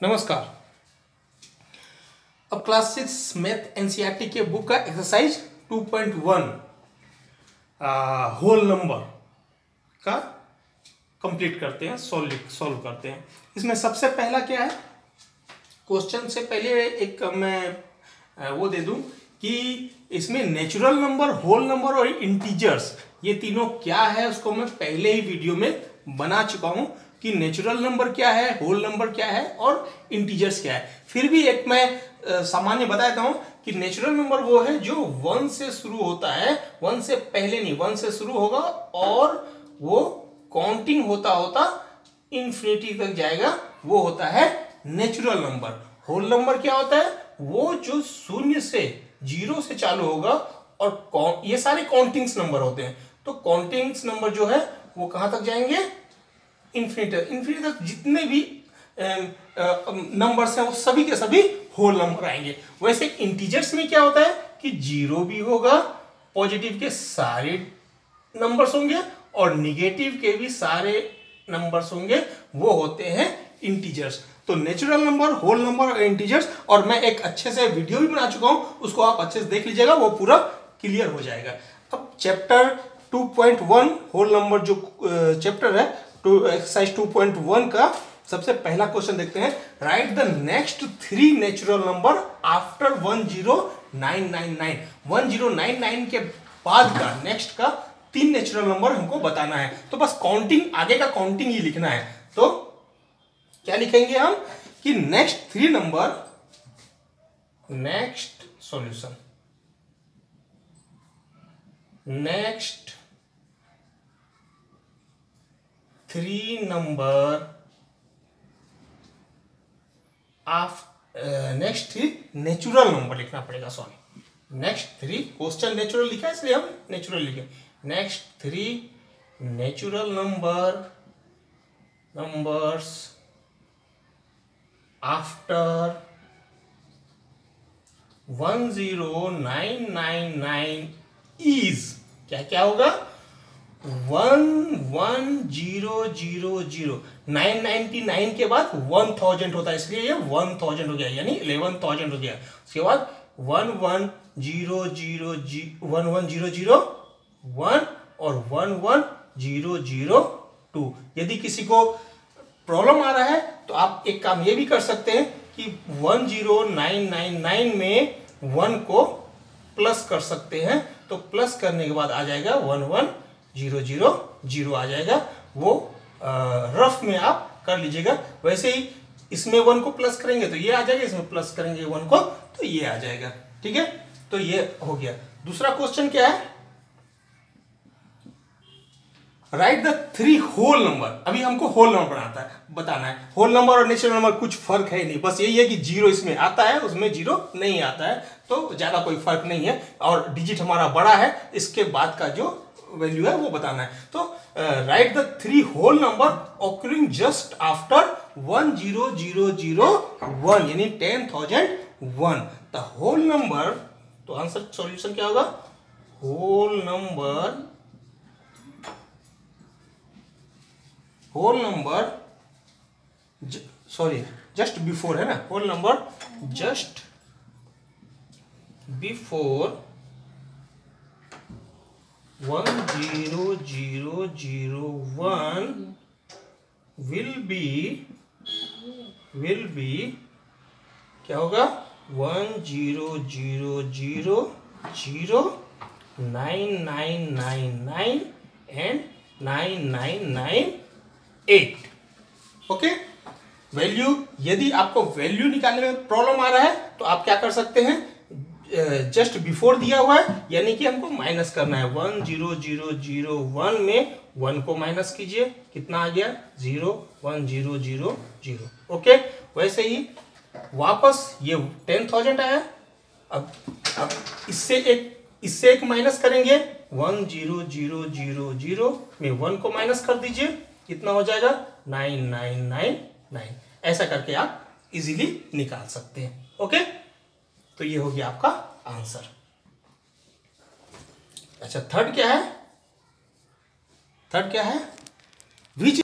नमस्कार। अब class six math NCERT के बुक का एक्सरसाइज 2.1 होल नंबर का कंप्लीट करते हैं सॉल्व सॉल्व करते हैं। इसमें सबसे पहला क्या है? क्वेश्चन से पहले एक मैं वो दे दूँ कि इसमें नेचुरल नंबर होल नंबर और इंटीजर्स ये तीनों क्या है, उसको मैं पहले ही वीडियो में बना चुका हूँ। कि नेचुरल नंबर क्या है होल नंबर क्या है और इंटीजर्स क्या है। फिर भी एक मैं सामान्य बता देता हूँ कि नेचुरल नंबर वो है जो वन से शुरू होता है वन से पहले नहीं वन से शुरू होगा और वो काउंटिंग होता होता इंफिनिटी तक जाएगा, वो होता है नेचुरल नंबर होल नंबर क्या होता है? वो जो शून्य से ज़ीरो से चालू होगा और ये सारे काउंटिंग्स नंबर होते हैं। तो काउंटिंग्स नंबर जो है, वो कहाँ तक जाएँगे? इन्फिनिटी इन्फिनिटी तक जितने भी नंबर्स हैं, वो सभी के सभी होल नंबर आएँगे। वैसे इंटीजर्स में क्या होता है कि ज़ीरो भी होगा पॉजिटिव के सारे नंबर्स होंगे और निगेटिव के भी सारे नंबर्स होंगे, वो होते हैं इंटीजर्स तो नेचुरल नंबर होल नंबर और इंटीजर्स और मैं एक अच्छे से वीडियो भी बना चुका हूँ, उसको आप अच्छे से देख लीजिएगा, वो पूरा क्लियर हो जाएगा। अब चैप्टर 2.1 होल नंबर जो चैप्टर है टू एक्सरसाइज 2.1 का सबसे पहला क्वेश्चन देखते हैं। Write the next three natural number after 10999 1099 के बाद का नेक्स्ट का तीन नेचुरल नंबर हमको बताना है। तो बस काउंटिंग आगे का काउंटिंग ही लिखना है। तो क्या लिखेंगे हम? कि next three number next solution next three number of next three natural number लिखना पड़ेगा sorry next three question natural लिखा है, इसलिए हम नेचुरल लिखे next three natural number numbers after one zero nine nine nine is क्या क्या होगा? One one zero zero zero. Nine ninety nine के बाद वन थाउज़ेंड होता है, इसलिए ये वन थाउज़ेंड हो गया, यानी इलेवन थाउज़ेंड हो गया। उसके बाद वन वन ज़ीरो ज़ीरो जी, one one zero zero, one और one one zero zero two. यदि किसी को प्रॉब्लम आ रहा है तो आप एक काम ये भी कर सकते हैं कि one zero nine nine nine में वन को प्लस कर सकते हैं। तो प्लस करने के बाद आ जाएगा one one zero zero zero आ जाएगा। वो रफ में आप कर लीजिएगा। वैसे ही इसमें वन को प्लस करेंगे तो ये आ जाएगा, इसमें प्लस करेंगे वन को तो ये आ जाएगा। ठीक है? तो ये हो गया। दूसरा क्वेश्चन क्या है? Write the three whole number अभी हमको होल नंबर बनाता है, बताना है। होल नंबर और नेचुरल नंबर कुछ फ़र्क है नहीं। बस यही है कि ज़ीरो इसमें आता है, उसमें ज़ीरो नहीं आता है। तो ज़्यादा कोई फ़र्क नहीं है। और डिजिट हमारा बड़ा है, इसके बाद का जो वैल्यू है, वो बताना है। तो write the three whole number occurring just after one zero zero zero one यानी ten thousand one the whole number तो आंसर सॉल्यूशन क्या होगा? Whole number whole number sorry just before है ना? Whole number just before one zero zero zero one will be will be क्या होगा? One zero zero zero zero nine nine nine nine and nine nine nine eight okay value यदि आपको value निकालने में problem आ रहा है तो आप क्या कर सकते हैं? जस्ट बिफोर दिया हुआ है, यानी कि हमको माइनस करना है। One zero zero zero one में वन को माइनस कीजिए। कितना आ गया? Zero one zero zero zero okay वैसे ही वापस ये टेन थाउज़ेंड आया। अब अब इससे एक इससे एक माइनस करेंगे। One zero zero zero zero में वन को माइनस कर दीजिए। कितना हो जाएगा? नाइन नाइन नाइन नाइन ऐसा करके आप इजीली निकाल सकते हैं। ओके तो ये हो गया आपका आंसर। अच्छा थर्ड क्या है? थर्ड क्या है? विच